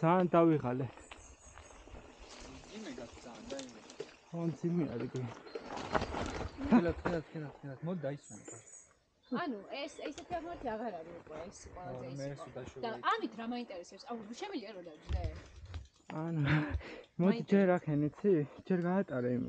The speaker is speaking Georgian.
ძალიან დავიღალე. იმე გასწან და იმე. ხომ ძიმი არის კი. ხელა ხელა ხელა ხელა მოდი დაისვენე. ანუ ეს ესეთი აღმართი აღარ არის უკვე ეს ყველაზე ის იყო. და ამით რა მაინტერესებს? აუ შემიძლია რომ დავიწყე? ანუ მოდი ჯერ აქ ენიცი, ჯერ გაატარე იმე.